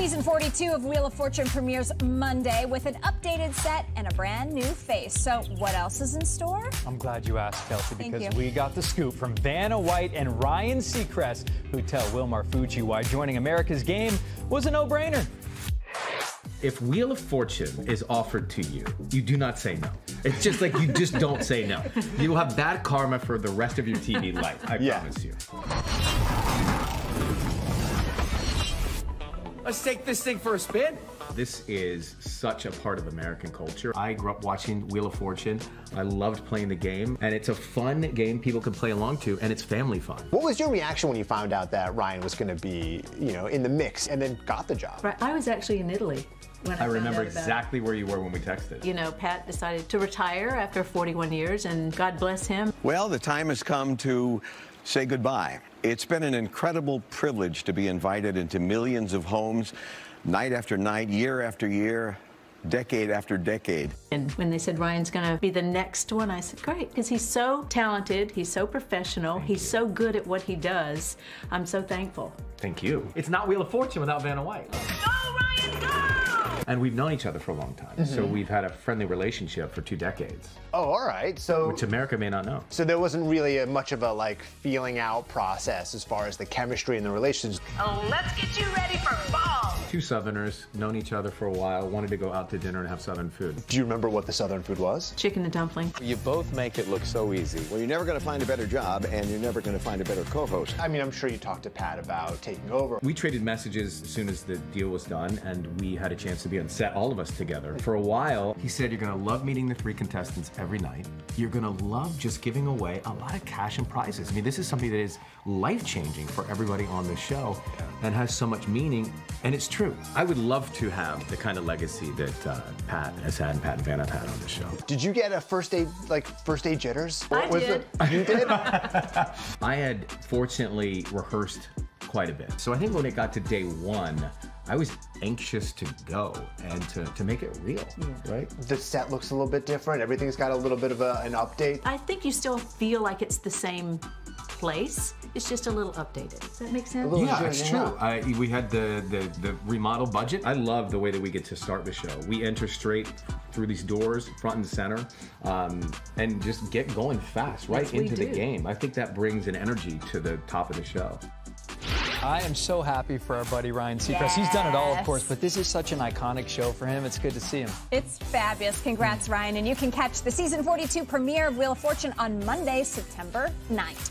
Season 42 of Wheel of Fortune premieres Monday with an updated set and a brand new face. So, what else is in store? I'm glad you asked, Kelsey, because we got the scoop from Vanna White and Ryan Seacrest, who tell Will Marfuggi why joining America's Game was a no brainer. If Wheel of Fortune is offered to you, you do not say no. It's just like you just don't say no. You will have bad karma for the rest of your TV life. I Yeah. promise you. Let's take this thing for a spin. This is such a part of American culture. I grew up watching Wheel of Fortune. I loved playing the game, and it's a fun game people can play along to, and it's family fun. What was your reaction when you found out that Ryan was going to be, you know, in the mix and then got the job? Right, I was actually in Italy when I, I found remember out about it. exactly where you were when we texted. You know, Pat decided to retire after 41 years, and God bless him. Well, the time has come to say goodbye. It's been an incredible privilege to be invited into millions of homes, night after night, year after year, decade after decade. And when they said Ryan's going to be the next one, I said, great, because he's so talented, he's so professional, he's so good at what he does. I'm so thankful. Thank you. It's not Wheel of Fortune without Vanna White. And we've known each other for a long time, so mm-hmm. we've had a friendly relationship for two decades, Oh, all right. So, which America may not know. so there wasn't really a, much of a like feeling out process as far as the chemistry and the relations. Oh, let's get you ready for ball. Two Southerners, known each other for a while, wanted to go out to dinner and have Southern food. Do you remember what the Southern food was? Chicken and dumpling. You both make it look so easy. Well, you're never going to find a better job, and you're never going to find a better co-host. I mean, I'm sure you talked to Pat about taking over. We traded messages as soon as the deal was done, and we had a chance to be on set, all of us together. For a while, he said, You're gonna love meeting the three contestants every night. You're gonna love just giving away a lot of cash and prizes. I mean, this is something that is life changing for everybody on the show and has so much meaning, and it's true. I would love to have the kind of legacy that uh, Pat has had and Pat and Vanna have had on the show. Did you get a first aid like first aid jitters? I Was did. it- you did? I had fortunately rehearsed quite a bit. So I think when it got to day one, I was anxious to go and to, to make it real, right? the set looks a little bit different. Everything's got a little bit of a, an update. I think you still feel like it's the same place. It's just a little updated. Does that make sense? Yeah, Yeah, it's yeah. true. I, we had the, the the remodel budget. I love the way that we get to start the show. We enter straight through these doors, front and center, um, and just get going fast right Yes, into the game. I think that brings an energy to the top of the show. I am so happy for our buddy Ryan Seacrest. He's done it all, of course, but this is such an iconic show for him. It's good to see him. It's fabulous. Congrats, Ryan. And you can catch the season 42 premiere of Wheel of Fortune on Monday, September 9th.